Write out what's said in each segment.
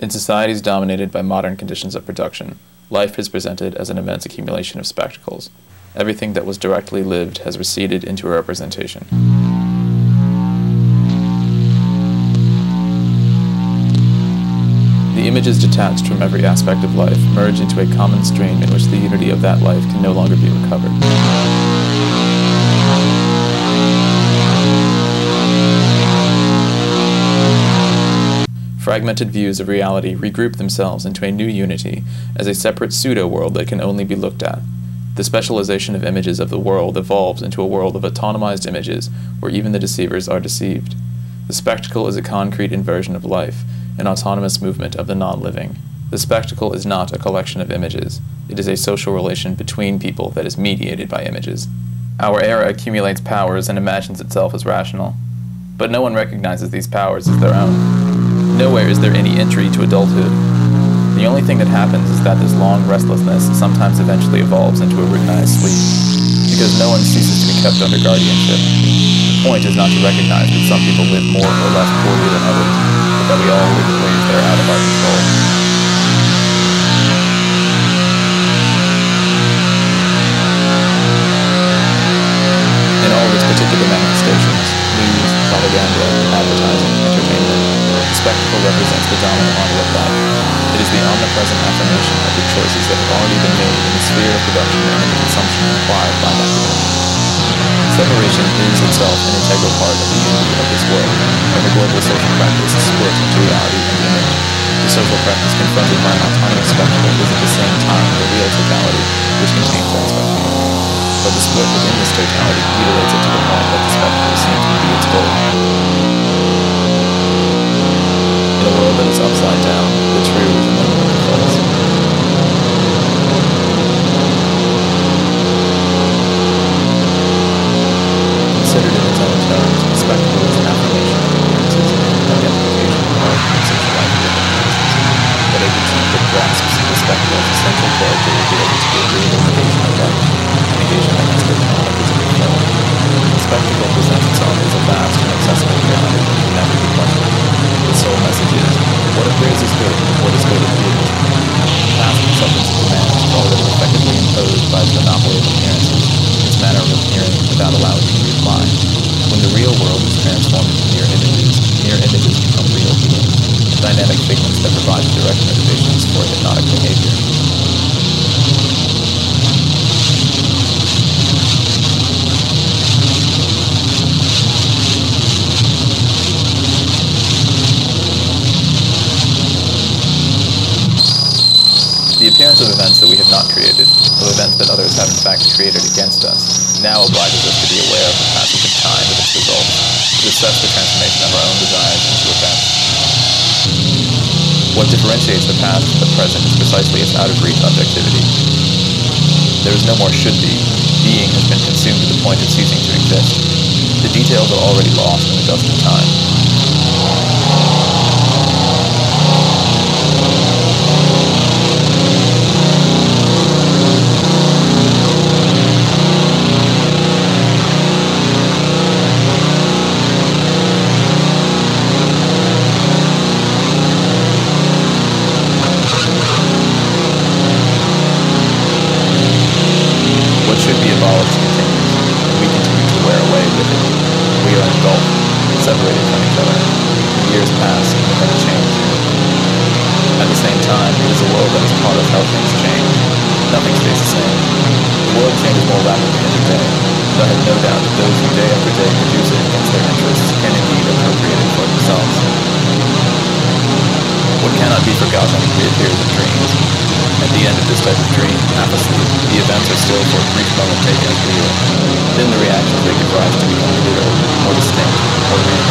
In societies dominated by modern conditions of production, life is presented as an immense accumulation of spectacles. Everything that was directly lived has receded into a representation. The images detached from every aspect of life merge into a common stream in which the unity of that life can no longer be recovered. Fragmented views of reality regroup themselves into a new unity as a separate pseudo world that can only be looked at. The specialization of images of the world evolves into a world of autonomized images where even the deceivers are deceived. The spectacle is a concrete inversion of life, an autonomous movement of the non living. The spectacle is not a collection of images, it is a social relation between people that is mediated by images. Our era accumulates powers and imagines itself as rational, but no one recognizes these powers as their own. Nowhere is there any entry to adulthood. The only thing that happens is that this long restlessness sometimes eventually evolves into a routinized sleep, because no one ceases to be kept under guardianship. The point is not to recognize that some people live more or less poorly than others, but that we all live in ways that are out of our control. In all of its particular manifestations, news, propaganda, advertising, spectacle represents the dominant model of life. It is the omnipresent affirmation of the choices that have already been made in the sphere of production and the consumption implied by that production. Separation is itself an integral part of the unity of this world. and the global social practice is split into reality and image. The social practice confronted by an autonomous spectacle is at the same time the real totality, which contains that spectacle. But the split within this totality mutilates it to the point that the spectacle seems to be its goal. A world that is upside down, the true is the what appears is good, what is good appears. The past and substance of the man is already effectively imposed by the monopoly of appearances, its manner of appearing without allowing it to reply. When the real world is transformed into mere images, mere images become real beings, dynamic figments that provide direct motivations for hypnotic behavior. Of events that we have not created, of events that others have in fact created against us, now obliges us to be aware of the passage of time and its results, to assess the transformation of our own desires into events. What differentiates the past from the present is precisely its out-of-reach objectivity. There is no more should be. Being has been consumed to the point of ceasing to exist. The details are already lost in the dust of time. Should be abolished continues, we continue to wear away with it. We are engulfed, separated from each other. Years pass and never change. At the same time, it is a world that is part of how things change. Nothing stays the same. The world changes more rapidly every day, and I have no doubt that those who day after day produce it against their interests can indeed appropriate it for themselves. What cannot be forgotten reappears in dreams. At the end of this type of dream, asleep, the events are still for a brief moment taken as real. Then the reactions they give rise to become clearer, more distinct, more real.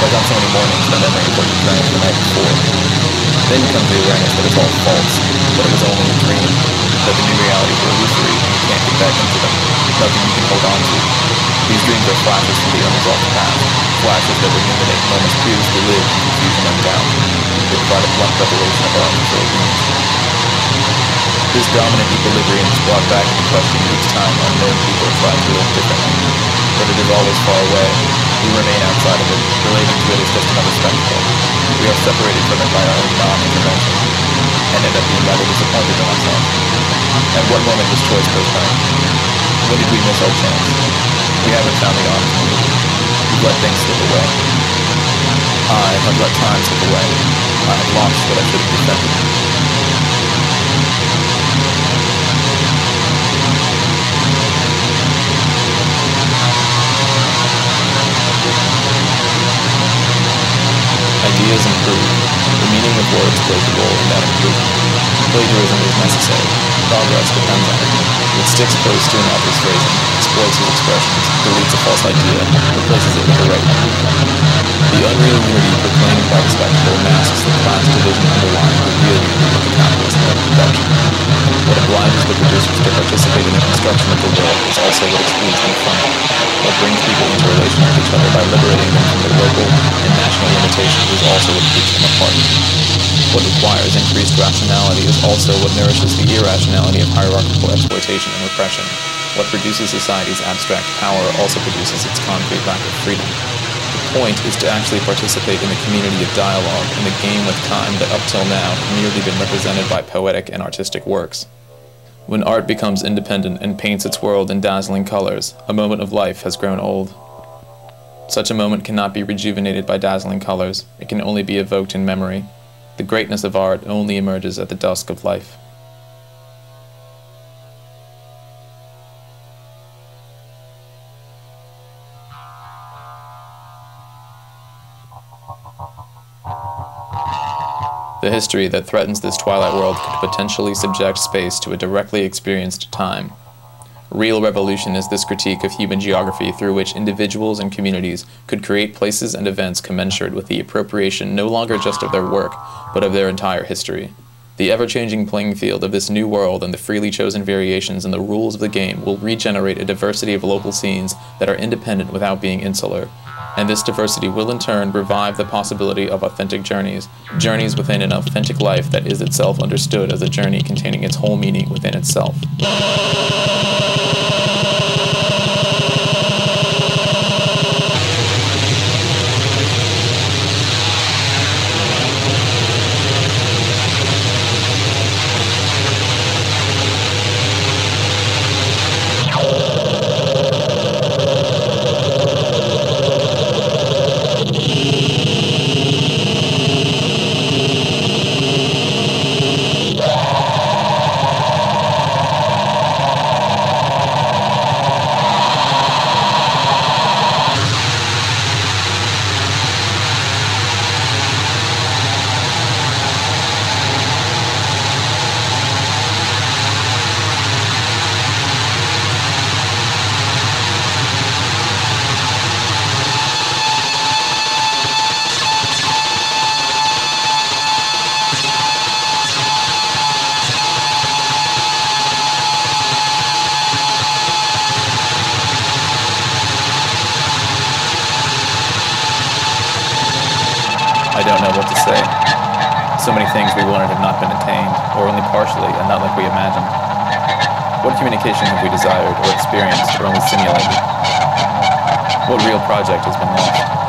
Like on so many mornings, the memory of what you drank the night before. Then comes the awareness that it's all false, that it was only a dream, that the new realities were illusory and you can't get back into them. Nothing you can hold on to. These dreams are flashes from the unresolved past, flashes that illuminate moments previously lived in confusion and doubt. They provide a blunt revelation of our unfulfilled needs. This dominant equilibrium is brought back into question each time unknown people try to live differently, but it is always far away, We remain outside of it, relating to it as just another spectacle. We are separated from it by our own non-intervention, and end up being rather disappointed in ourselves. At what moment was choice postponed? When did we miss our chance? We haven't found the opportunity. We've let things slip away. I have let time slip away. I have lost what I should have defended. Ideas improve. The meaning of words plays a role in that improvement. Plagiarism is necessary. Progress depends on it. It sticks close to an author's phrasing, exploits his expressions, deletes a false idea, replaces it with a right one. The unreal unity proclaimed by the spectacle masks the class division underlying the real unity of the capitalist of production. What obliges the producers to participate in the construction of the world is also what excludes them from it. What brings people into relation with each other by liberating them from their local and national limitations is also what keeps them apart. What requires increased rationality is also what nourishes the irrationality of hierarchical exploitation and repression. What produces society's abstract power also produces its concrete lack of freedom. The point is to actually participate in the community of dialogue in the game with time that up till now had merely been represented by poetic and artistic works. When art becomes independent and paints its world in dazzling colors, a moment of life has grown old. Such a moment cannot be rejuvenated by dazzling colors, it can only be evoked in memory. The greatness of art only emerges at the dusk of life. The history that threatens this twilight world could potentially subject space to a directly experienced time. Real revolution is this critique of human geography through which individuals and communities could create places and events commensurate with the appropriation no longer just of their work, but of their entire history. The ever changing playing field of this new world and the freely chosen variations in the rules of the game will regenerate a diversity of local scenes that are independent without being insular. And this diversity will in turn revive the possibility of authentic journeys, journeys within an authentic life that is itself understood as a journey containing its whole meaning within itself. Things we wanted have not been attained, or only partially, and not like we imagined. What communication have we desired, or experienced, or only simulated? What real project has been lost?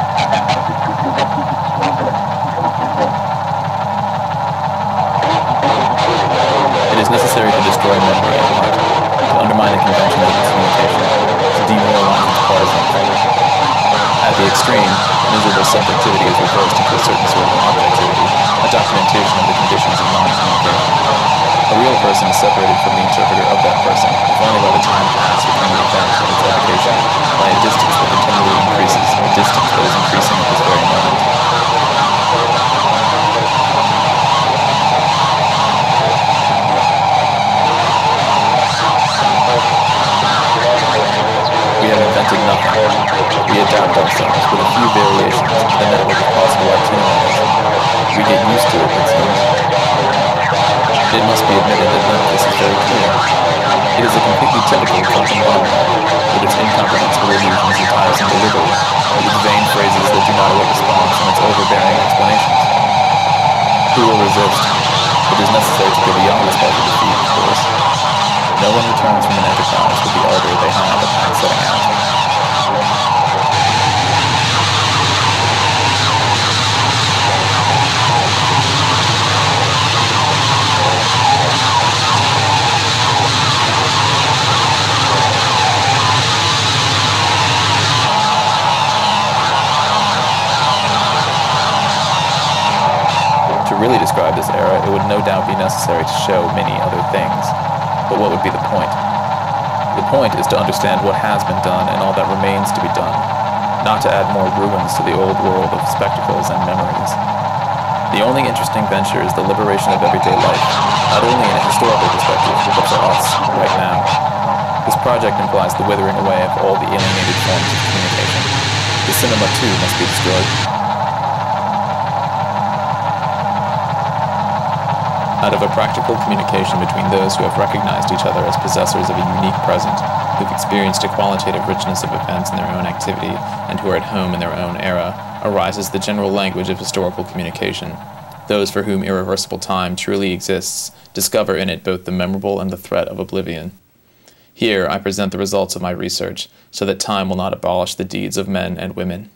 Possible. We get used to it, it seems. It must be admitted that none of this is very clear. It is a completely typical Trump environment, with its incomprehensible allusions and tiresome delivery, with its vain phrases that do not await response and its overbearing explanations. Who will resist? It is necessary to go beyond this part of defeat, of course. No one returns from an enterprise with the ardor they had upon setting out. This era, it would no doubt be necessary to show many other things. But what would be the point? The point is to understand what has been done and all that remains to be done, not to add more ruins to the old world of spectacles and memories. The only interesting venture is the liberation of everyday life, not only in a historical perspective, but for us, right now. This project implies the withering away of all the alienated forms of communication. The cinema, too, must be destroyed. Out of a practical communication between those who have recognized each other as possessors of a unique present, who've experienced a qualitative richness of events in their own activity, and who are at home in their own era, arises the general language of historical communication. Those for whom irreversible time truly exists discover in it both the memorable and the threat of oblivion. Here I present the results of my research, so that time will not abolish the deeds of men and women.